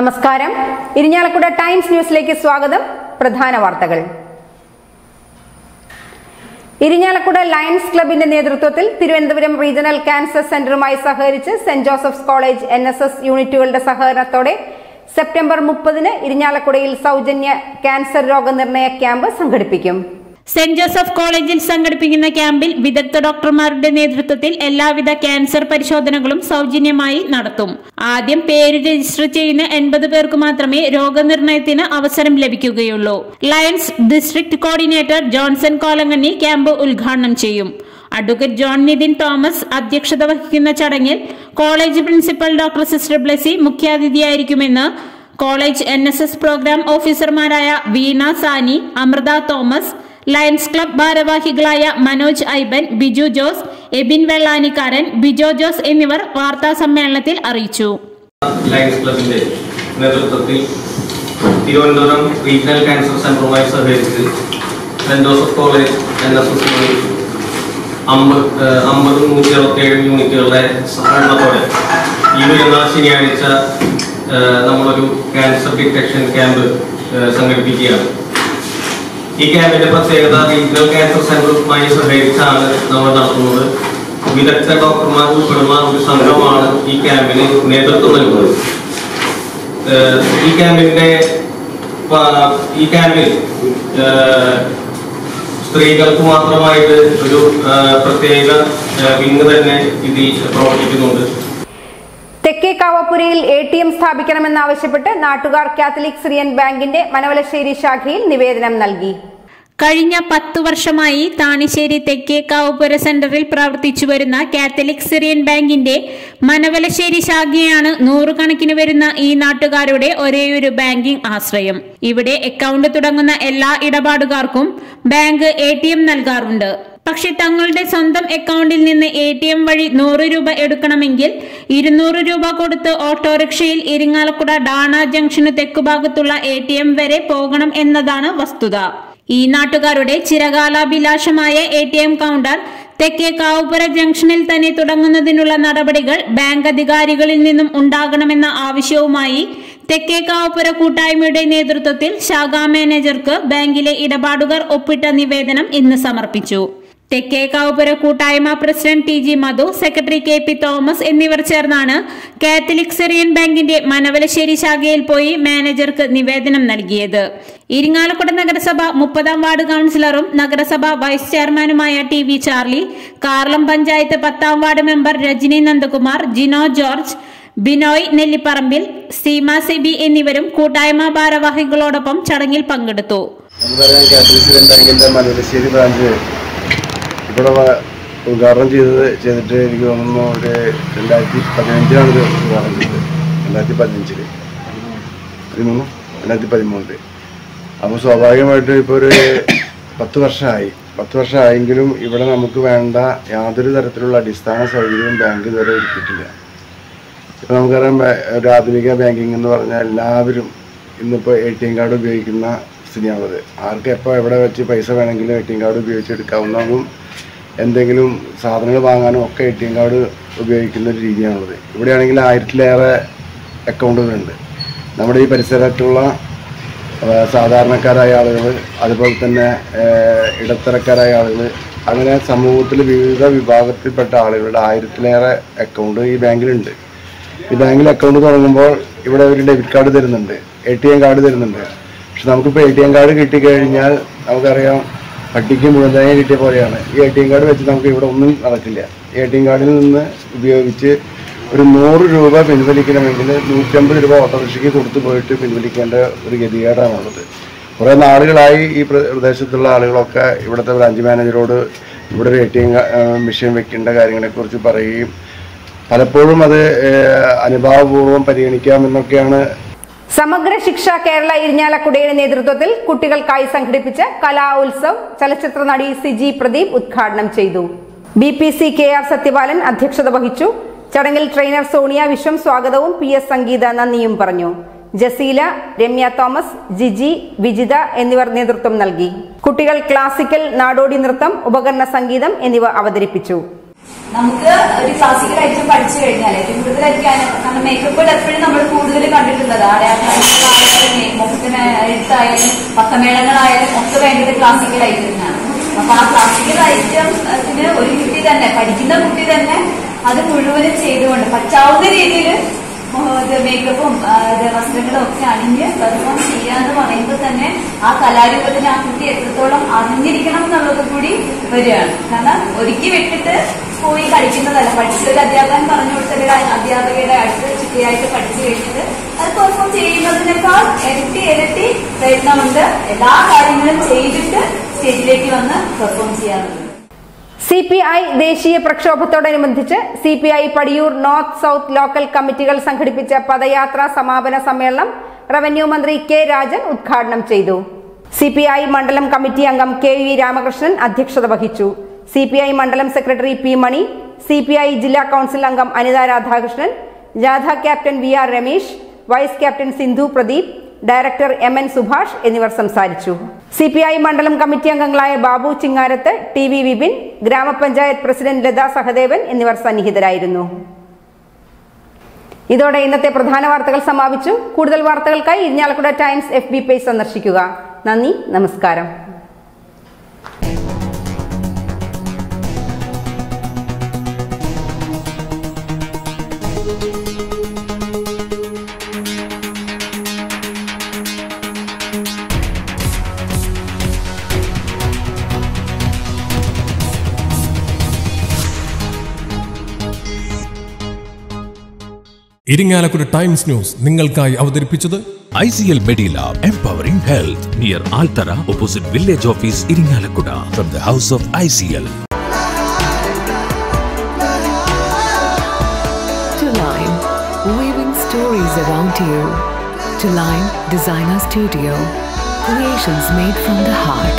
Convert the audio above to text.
നമസ്കാരം. ഇരിഞ്ഞാലക്കുട ടൈംസ് ന്യൂസിലേക്ക് സ്വാഗതം. പ്രധാന വാർത്തകൾ. ഇരിഞ്ഞാലക്കുട ലയൺസ് ക്ലബിന്റെ നേതൃത്വത്തിൽ തിരുവനന്തപുരം റീജിയണൽ ക്യാൻസർ സെന്ററുമായി സഹകരിച്ച് സെന്റ് ജോസഫ്സ് കോളേജ് എൻ യൂണിറ്റുകളുടെ സഹകരണത്തോടെ സെപ്റ്റംബർ മുപ്പതിന് ഇരിഞ്ഞാലക്കുടയിൽ സൗജന്യ ക്യാൻസർ രോഗനിർണയ ക്യാമ്പ് സംഘടിപ്പിക്കും. സെന്റ് ജോസഫ് കോളേജിൽ സംഘടിപ്പിക്കുന്ന ക്യാമ്പിൽ വിദഗ്ധ ഡോക്ടർമാരുടെ നേതൃത്വത്തിൽ എല്ലാവിധ ക്യാൻസർ പരിശോധനകളും സൗജന്യമായി നടത്തും. ആദ്യം പേര് രജിസ്റ്റർ ചെയ്യുന്ന എൺപത് പേർക്ക് മാത്രമേ രോഗനിർണയത്തിന് അവസരം ലഭിക്കുകയുള്ളൂ. Lions district coordinator Johnson Kolanganni camp ഉദ്ഘാടനം ചെയ്യും. അഡ്വക്കേറ്റ് ജോൺ നിതിൻ തോമസ് അധ്യക്ഷത വഹിക്കുന്ന ചടങ്ങിൽ college principal doctor sister Blessy മുഖ്യാതിഥിയായിരിക്കുമെന്ന് college N programme ഓഫീസർമാരായ Veena Sani Amrutha Thomas Lions club ഭാരവാഹികളായ മനോജ് ഐബൻ ബിജു ജോസ് എബിൻ വെള്ളാനിക്കാരൻ ബിജോ ജോസ് എന്നിവർ വാർത്താ സമ്മേളനത്തിൽ അറിയിച്ചു. ലയൺസ് ക്ലബിന്റെ നേതൃത്വത്തിൽ തിരുവനന്തപുരം റീജിയണൽ ക്യാൻസർ സെന്ററുമായി സഹകരിച്ച് Saint Joseph college N S S അമ്പത് അമ്പത് നൂറ്റി അറുപത്തേഴ് യൂണിറ്റുകളുടെ സഹകരണത്തോടെ ഈ വരുന്ന ശനിയാഴ്ച നമ്മളൊരു ക്യാൻസർ ഡിറ്റക്ഷൻ ക്യാമ്പ് സംഘടിപ്പിക്കുകയാണ്. ഈ ക്യാമ്പിന്റെ പ്രത്യേകത റീജിയണൽ ക്യാൻസർ സെന്ററുമായി സഹകരിച്ചാണ് നമ്മൾ നടത്തുന്നത്. വിദഗ്ധ ഡോക്ടർമാർ ഉൾപ്പെടുന്ന ഒരു സംഘമാണ് ഈ ക്യാമ്പിന് നേതൃത്വം നൽകുന്നത്. ഈ ക്യാമ്പിന്റെ ഈ ക്യാമ്പിൽ സ്ത്രീകൾക്ക് മാത്രമായിട്ട് ഒരു പ്രത്യേക വിങ് തന്നെ ഇതിൽ പ്രവർത്തിക്കുന്നുണ്ട്. തെക്കേ കാവപ്പുരയിൽ എ ടി എം സ്ഥാപിക്കണമെന്നാവശ്യപ്പെട്ട് നാട്ടുകാർ കാത്തലിക് സിറിയൻ ബാങ്കിന്റെ മനവലശ്ശേരി ശാഖയിൽ നിവേദനം നൽകി. കഴിഞ്ഞ പത്തു വർഷമായി താണിശ്ശേരി തെക്കേക്കാവുപുര സെന്ററിൽ പ്രവർത്തിച്ചു വരുന്ന കാത്തലിക് സിറിയൻ ബാങ്കിന്റെ മനവലശ്ശേരി ശാഖയാണ് നൂറുകണക്കിന് വരുന്ന ഈ നാട്ടുകാരുടെ ഒരേയൊരു ബാങ്കിംഗ് ആശ്രയം. ഇവിടെ അക്കൗണ്ട് തുടങ്ങുന്ന എല്ലാ ഇടപാടുകാർക്കും ബാങ്ക് എ നൽകാറുണ്ട്. പക്ഷെ തങ്ങളുടെ സ്വന്തം അക്കൗണ്ടിൽ നിന്ന് എ ടി എം വഴി നൂറ് രൂപ എടുക്കണമെങ്കിൽ ഇരുന്നൂറ് രൂപ കൊടുത്ത് ഓട്ടോറിക്ഷയിൽ ഇരിങ്ങാലക്കുട ഡാണ ജംഗ്ഷന് തെക്കുഭാഗത്തുള്ള എ ടി എം വരെ പോകണം എന്നതാണ് വസ്തുത. ഈ നാട്ടുകാരുടെ ചിരകാലാഭിലാഷമായ A T M counter Thekke Kavupura ജംഗ്ഷനിൽ തന്നെ തുടങ്ങുന്നതിനുള്ള നടപടികൾ ബാങ്ക് അധികാരികളിൽ നിന്നും ഉണ്ടാകണമെന്ന ആവശ്യവുമായി തെക്കേ കാവുപുര കൂട്ടായ്മയുടെ നേതൃത്വത്തിൽ ശാഖാ മാനേജർക്ക് ബാങ്കിലെ ഇടപാടുകാർ ഒപ്പിട്ട നിവേദനം ഇന്ന് സമർപ്പിച്ചു. തെക്കേ കാവുപുര കൂട്ടായ്മ president T G Madhu secretary K P Thomas എന്നിവർ ചേർന്നാണ് കാത്തലിക് സെറിയൻ ബാങ്കിന്റെ മനവലശ്ശേരി ശാഖയിൽ പോയി മാനേജർക്ക് നിവേദനം നൽകിയത്. ഇരിങ്ങാലക്കുട നഗരസഭ മുപ്പതാം വാർഡ് കൌൺസിലറും നഗരസഭ വൈസ് ചെയർമാനുമായ T V Charlie Karalam panchayat പത്താം ward member Rajani Nandakumar Jino George Binoy Nellipparambil Seema Sebi എന്നിവരും കൂട്ടായ്മ ഭാരവാഹികളോടൊപ്പം ചടങ്ങിൽ പങ്കെടുത്തു നമുക്കറിയാം കാത്തലിക് ബാങ്കിന്റെ മലയശ്ശേരി ബ്രാഞ്ച് ഇവിടെ ഉദ്ഘാടനം ചെയ്തത് ചെയ്തിട്ട് എനിക്ക് തോന്നുന്നു ഒരു രണ്ടായിരത്തി പതിനഞ്ചിലാണ് ഉദ്ഘാടനം ചെയ്തത്. രണ്ടായിരത്തി പതിനഞ്ചിൽ. പതിമൂന്ന്? രണ്ടായിരത്തി പതിമൂന്നിൽ. അപ്പോൾ സ്വാഭാവികമായിട്ട് ഇപ്പോൾ ഒരു പത്ത് വർഷമായി പത്ത് വർഷമായെങ്കിലും ഇവിടെ നമുക്ക് വേണ്ട യാതൊരു തരത്തിലുള്ള അടിസ്ഥാന സൗകര്യവും ബാങ്ക് ഇതുവരെ ഒരുക്കിയിട്ടില്ല. ഇപ്പം നമുക്കറിയാം ഒരു ആധുനിക ബാങ്കിങ് എന്ന് പറഞ്ഞാൽ എല്ലാവരും ഇന്നിപ്പോൾ എ ടി എം കാർഡ് ഉപയോഗിക്കുന്ന സ്ഥിതിയാണുള്ളത് ആർക്ക് എപ്പോൾ എവിടെ വെച്ച് പൈസ വേണമെങ്കിലും എ ടി എം കാർഡ് ഉപയോഗിച്ച് എടുക്കാവുന്നതും എന്തെങ്കിലും സാധനങ്ങൾ വാങ്ങാനും ഒക്കെ എ ടി എം കാർഡ് ഉപയോഗിക്കുന്ന ഒരു രീതിയാണുള്ളത്. ഇവിടെയാണെങ്കിൽ ആയിരത്തിലേറെ അക്കൗണ്ടുകളുണ്ട്. നമ്മുടെ ഈ പരിസരത്തുള്ള സാധാരണക്കാരായ ആളുകൾ അതുപോലെ തന്നെ ഇടത്തരക്കാരായ ആളുകൾ അങ്ങനെ സമൂഹത്തിൽ വിവിധ വിഭാഗത്തിൽപ്പെട്ട ആളുകളുടെ ആയിരത്തിലേറെ അക്കൗണ്ട് ഈ ബാങ്കിലുണ്ട്. ഈ ബാങ്കിൽ അക്കൗണ്ട് തുടങ്ങുമ്പോൾ ഇവിടെ ഒരു ഡെബിറ്റ് കാർഡ് തരുന്നുണ്ട്. എ ടി എം കാർഡ് തരുന്നുണ്ട്. പക്ഷെ നമുക്കിപ്പോൾ എ ടി എം കാർഡ് കിട്ടിക്കഴിഞ്ഞാൽ നമുക്കറിയാം പട്ടിക്ക് മുഴുവനായി കിട്ടിയ പോലെയാണ്. ഈ എ ടി എം കാർഡ് വെച്ച് നമുക്ക് ഇവിടെ ഒന്നും നടക്കില്ല. എ ടി എം കാർഡിൽ നിന്ന് ഉപയോഗിച്ച് ഒരു നൂറ് രൂപ പിൻവലിക്കണമെങ്കിൽ നൂറ്റമ്പത് രൂപ ഓട്ടോറിക്ഷയ്ക്ക് കൊടുത്തു പോയിട്ട് പിൻവലിക്കേണ്ട ഒരു ഗതികേടാണുള്ളത് കുറേ നാളുകളായി ഈ പ്രദേശത്തുള്ള ആളുകളൊക്കെ ഇവിടുത്തെ ബ്രാഞ്ച് മാനേജറോട് ഇവിടെ ഒരു എ ടി എം മെഷീൻ വെക്കേണ്ട കാര്യങ്ങളെക്കുറിച്ച് പറയുകയും പലപ്പോഴും അത് അനുഭാവപൂർവം പരിഗണിക്കാമെന്നൊക്കെയാണ് സമഗ്ര ശിക്ഷ കേരള ഇരിഞ്ഞാലക്കുടയുടെ നേതൃത്വത്തിൽ കുട്ടികൾക്കായി സംഘടിപ്പിച്ച കലാ ഉത്സവ് ചലച്ചിത്ര നടി സിജി പ്രദീപ് ഉദ്ഘാടനം ചെയ്തു. B P C K R Sathyapalan അധ്യക്ഷത വഹിച്ചു. ചടങ്ങിൽ ട്രെയിനർ സോണിയ വിശ്വം സ്വാഗതവും പി എസ് സംഗീത നന്ദിയും പറഞ്ഞു. ജസീല രമ്യ തോമസ് ജിജി വിജിത എന്നിവർ നേതൃത്വം നൽകി. കുട്ടികൾ ക്ലാസിക്കൽ നാടോടി നൃത്തം ഉപകരണ സംഗീതം എന്നിവ അവതരിപ്പിച്ചു. നമുക്ക് ഒരു ക്ലാസിക്കൽ ഐറ്റം പഠിച്ചു കഴിഞ്ഞാൽ ഏറ്റവും കൂടുതൽ കാരണം മേക്കപ്പ് എപ്പോഴും നമ്മൾ കൂടുതൽ കണ്ടിട്ടുള്ളത്. ആരാധനായാലും മുഖത്തിന് എഴുത്തായാലും പക്കമേളങ്ങളായാലും ഒക്കെ വേണ്ടത് ക്ലാസിക്കൽ ഐറ്റത്തിനാണ് അപ്പൊ ആ ക്ലാസിക്കൽ ഐറ്റംസിന് ഒരു കുട്ടി തന്നെ പഠിക്കുന്ന കുട്ടി തന്നെ അത് മുഴുവനും ചെയ്തുകൊണ്ട് പറ്റാവുന്ന രീതിയിൽ മേക്കപ്പും വസ്ത്രങ്ങളും ഒക്കെ അണിഞ്ഞ് പെർഫോം ചെയ്യാന്ന് പറയുമ്പോൾ തന്നെ ആ കലാരൂപത്തിന് ആ കുട്ടി എത്രത്തോളം അറിഞ്ഞിരിക്കണം എന്നുള്ളത് കൂടി വരികയാണ്. കാരണം ഒരുക്കി വിട്ടിട്ട് പോയി കളിക്കുന്നതല്ല. പഠിച്ചൊരു അധ്യാപകൻ പറഞ്ഞു കൊടുത്തൊരു അധ്യാപകയുടെ അടുത്ത് ചിട്ടിയായിട്ട് പഠിച്ചു കഴിഞ്ഞിട്ട് അത് പെർഫോം ചെയ്യുന്നതിനേക്കാൾ ഇരട്ടി ഇരട്ടി പ്രയത്നമുണ്ട്. എല്ലാ കാര്യങ്ങളും ചെയ്തിട്ട് സ്റ്റേജിലേക്ക് വന്ന് പെർഫോം ചെയ്യാറുണ്ട്. സി പി ഐ ദേശീയ പ്രക്ഷോഭത്തോടനുബന്ധിച്ച് C P I Padiyoor north south local കമ്മിറ്റികൾ സംഘടിപ്പിച്ച പദയാത്രാ സമാപന സമ്മേളനം റവന്യൂ മന്ത്രി കെ രാജൻ ഉദ്ഘാടനം ചെയ്തു. സി പി ഐ മണ്ഡലം കമ്മിറ്റി അംഗം കെ വി രാമകൃഷ്ണൻ അധ്യക്ഷത വഹിച്ചു. സി പി ഐ മണ്ഡലം secretary P Mani C P I ജില്ലാ കൌൺസിൽ അംഗം അനിത രാധാകൃഷ്ണൻ ജാഥ captain V R Ramesh vice captain Sindhu Pradeep director M N Subhash എന്നിവർ സംസാരിച്ചു. സി പി ഐ മണ്ഡലം കമ്മിറ്റി അംഗങ്ങളായ ബാബു ചിങ്ങാരത്ത് ടി വി വിപിൻ ഗ്രാമപഞ്ചായത്ത് പ്രസിഡന്റ് ലതാ സഹദേവൻ എന്നിവർ സന്നിഹിതരായിരുന്നു. ഇതോടെ ഇന്നത്തെ പ്രധാന വാർത്തകൾ സമാപിച്ചു. കൂടുതൽ വാർത്തകൾക്കായി Irinjalakuda Times F B page സന്ദർശിക്കുക. നന്ദി നമസ്കാരം. ഇരിങ്ങാലക്കുട ടൈംസ് ന്യൂസ് നിങ്ങൾക്കായി അവതരിപ്പിച്ചത് ICL Medilab Empowering Health near Altara opposite Village Office Iringalakkuda from the House of ICL. To Line, weaving stories around you. To Line Designer Studio, creations made from the heart.